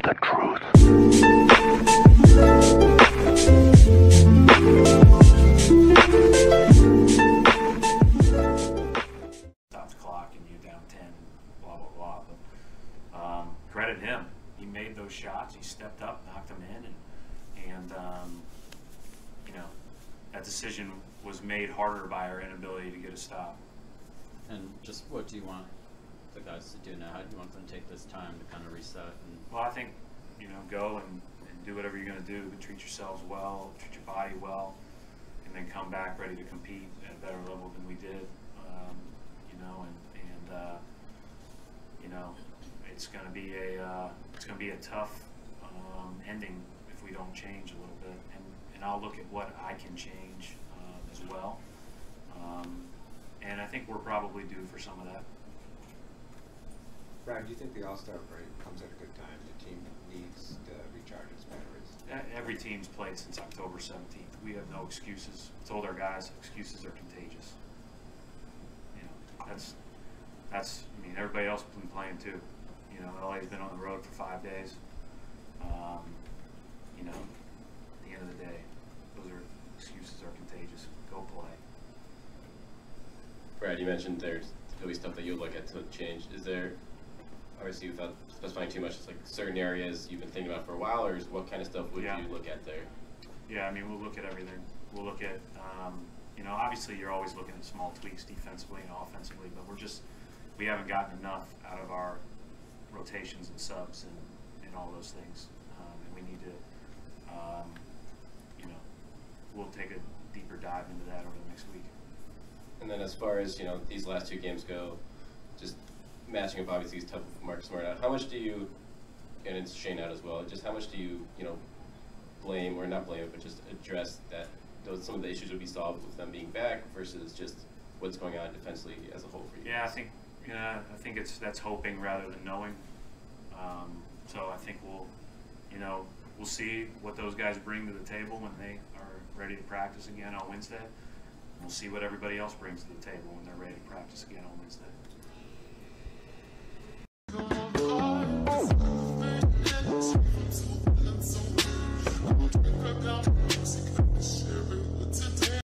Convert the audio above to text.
the truth. stop the clock and you're down 10, blah, blah, blah. But um, credit him. He made those shots. He stepped up, knocked them in, and, and um, you know, that decision was made harder by our inability to get a stop. And just what do you want the guys to do now? How do you want them to take this time to kind of reset? And Well, I think, you know, go and, and do whatever you're going to do, but treat yourselves well, treat your body well, and then come back ready to compete at a better level than we did. Um, you know, and, and uh, you know, it's going to be a uh, it's going to be a tough um, ending if we don't change a little bit. And, and I'll look at what I can change uh, as well. Um, and I think we're probably due for some of that. Brad, do you think the All-Star break comes at a good time? The team needs to recharge its batteries. E- Every team's played since October 17th. We have no excuses. Told our guys, excuses are contagious. You know, that's, that's, I mean, everybody else has been playing too. You know, LA's been on the road for five days. Um, you know, at the end of the day, those are, excuses are contagious. Go play. Brad, you mentioned there's there'll be stuff that you'll look at to change. Is there, obviously without specifying too much, it's like certain areas you've been thinking about for a while, or is what kind of stuff would Yeah. you look at there? Yeah, I mean, we'll look at everything. We'll look at, um, you know, obviously you're always looking at small tweaks defensively and offensively, but we're just, we haven't gotten enough out of our rotations and subs and, and all those things. Um, and we need to, um, you know, we'll take a deeper dive into that over the next week. And then as far as you know, these last two games go, just matching up obviously is tough with Marcus Smart out. How much do you, and it's Shane out as well. Just how much do you you know blame or not blame, but just address that those some of the issues would be solved with them being back versus just what's going on defensively as a whole for you? Yeah, I think, yeah, I think it's, that's hoping rather than knowing. Um, so I think we'll, you know, we'll see what those guys bring to the table when they are ready to practice again on Wednesday. We'll see what everybody else brings to the table when they're ready to practice again on Wednesday.